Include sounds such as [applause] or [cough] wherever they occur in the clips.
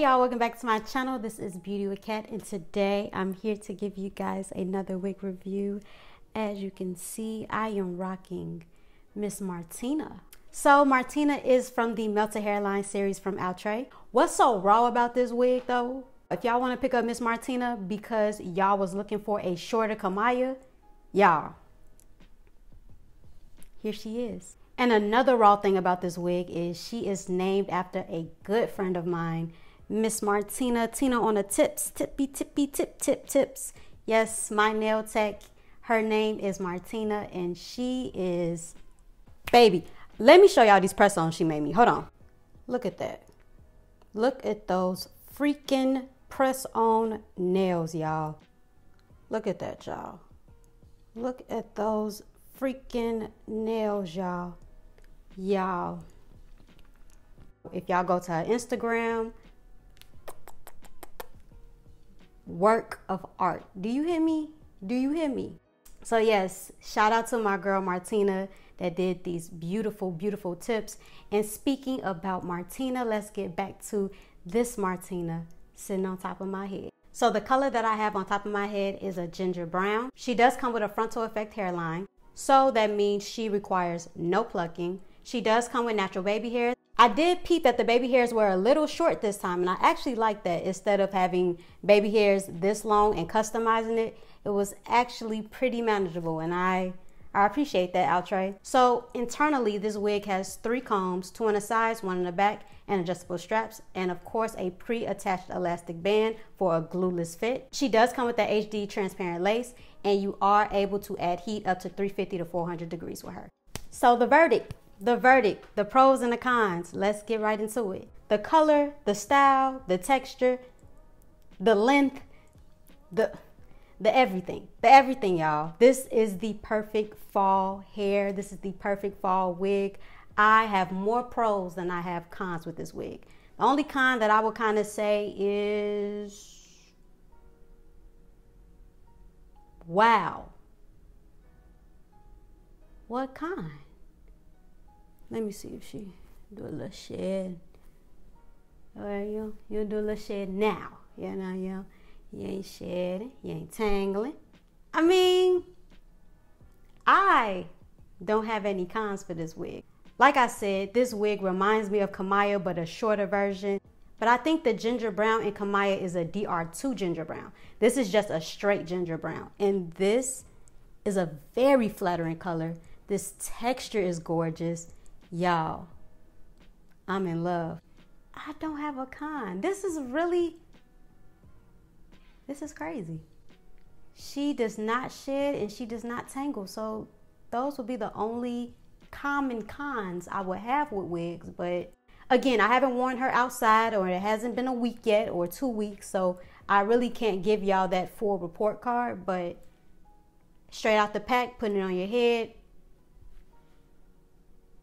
Hey y'all, welcome back to my channel. This is Beauty with Kat and today I'm here to give you guys another wig review. As you can see, I am rocking Miss Martina. So Martina is from the Melted Hairline series from Outre. What's so raw about this wig though? If y'all want to pick up Miss Martina because y'all was looking for a shorter Kamiyah, y'all, here she is. And another raw thing about this wig is she is named after a good friend of mine Miss Martina, Tina on the tips, tippy, tippy, tip, tip, tips. Yes, my nail tech, her name is Martina, and she is, baby, let me show y'all these press-ons she made me. Hold on. Look at that. Look at those freaking press-on nails, y'all. Look at that, y'all. Look at those freaking nails, y'all. Y'all. If y'all go to her Instagram, work of art. Do you hear me? Do you hear me? So yes, shout out to my girl Martina that did these beautiful, beautiful tips. And speaking about Martina, let's get back to this Martina sitting on top of my head. So the color that I have on top of my head is a ginger brown. She does come with a frontal effect hairline. So that means she requires no plucking. She does come with natural baby hairs. I did peep that the baby hairs were a little short this time, and I actually like that. Instead of having baby hairs this long and customizing it, it was actually pretty manageable, and I I appreciate that, Outre. So internally, this wig has three combs, two on the sides, one in the back, and adjustable straps, and of course a pre-attached elastic band for a glueless fit. She does come with that HD transparent lace, and you are able to add heat up to 350 to 400 degrees with her. So the verdict, the verdict, the pros and the cons. Let's get right into it. The color, the style, the texture, the length, the the everything. The everything, y'all. This is the perfect fall hair. This is the perfect fall wig. I have more pros than I have cons with this wig. The only con that I would kind of say is wow. What kind? Let me see if she do a little shed. All right, you you do a little shed now. You know, you you ain't shedding, you ain't tangling. I mean, I don't have any cons for this wig. Like I said, this wig reminds me of Kamiyah, but a shorter version. But I think the ginger brown in Kamiyah is a DR2 ginger brown. This is just a straight ginger brown. And this is a very flattering color. This texture is gorgeous. Y'all, I'm in love. I don't have a con. This is really, this is crazy. She does not shed and she does not tangle. So those would be the only common cons I would have with wigs. But again, I haven't worn her outside or it hasn't been a week yet or two weeks. So I really can't give y'all that full report card. But straight out the pack, putting it on your head,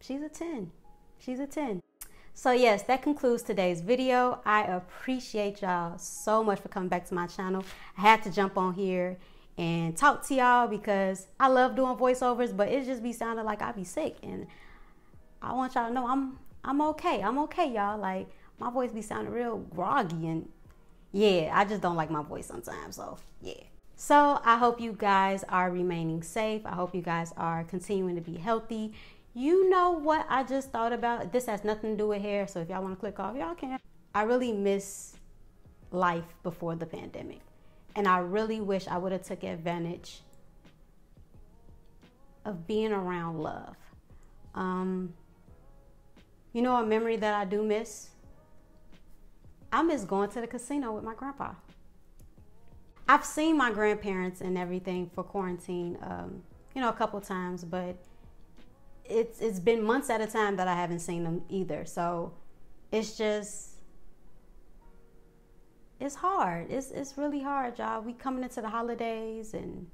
she's a 10. She's a 10. So yes, that concludes today's video. I appreciate y'all so much for coming back to my channel. I had to jump on here and talk to y'all because I love doing voiceovers, but it just be sounding like I be sick. And I want y'all to know I'm I'm okay. I'm okay, y'all. Like my voice be sounding real groggy and yeah, I just don't like my voice sometimes. So yeah. So I hope you guys are remaining safe. I hope you guys are continuing to be healthy. You know what I just thought about? This has nothing to do with hair, so if y'all want to click off, y'all can. I really miss life before the pandemic. And I really wish I would have took advantage of being around love. Um, you know a memory that I do miss? I miss going to the casino with my grandpa. I've seen my grandparents and everything for quarantine, um, you know, a couple times, but it's it's been months at a time that I haven't seen them either. So it's just it's hard. It's it's really hard, y'all. We coming into the holidays and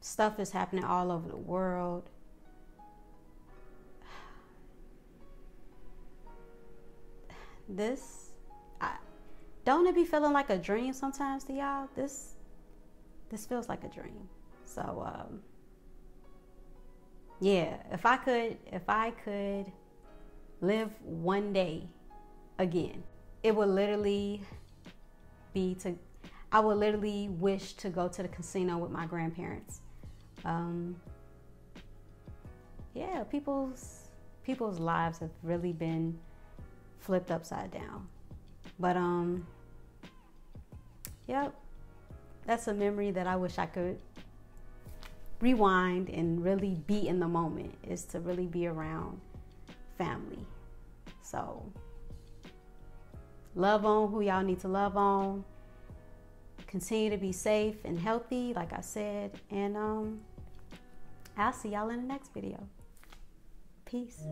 stuff is happening all over the world. [sighs] This I, don't it be feeling like a dream sometimes to y'all? This this feels like a dream. So um yeah, if I could, if I could live one day again, it would literally be to I would literally wish to go to the casino with my grandparents. Um, yeah, people's people's lives have really been flipped upside down. But um yep. That's a memory that I wish I could rewind and really be in the moment is to really be around family. So love on who y'all need to love on. Continue to be safe and healthy, like I said, and um I'll see y'all in the next video. Peace.